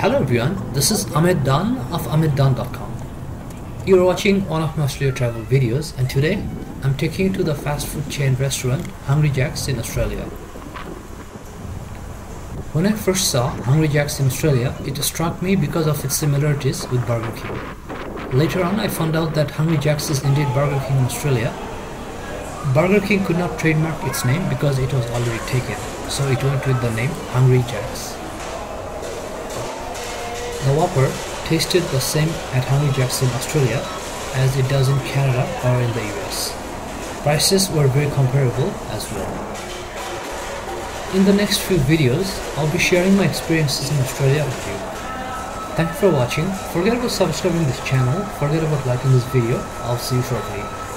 Hello everyone, this is Ahmed Dawn of AhmedDawn.com. You're watching one of my Australia travel videos and today I'm taking you to the fast food chain restaurant Hungry Jack's in Australia. When I first saw Hungry Jack's in Australia, it struck me because of its similarities with Burger King. Later on I found out that Hungry Jack's is indeed Burger King in Australia. Burger King could not trademark its name because it was already taken, so it went with the name Hungry Jack's. The Whopper tasted the same at Hungry Jack's in Australia as it does in Canada or in the US. Prices were very comparable as well. In the next few videos, I'll be sharing my experiences in Australia with you. Thank you for watching. Forget about subscribing this channel. Forget about liking this video. I'll see you shortly.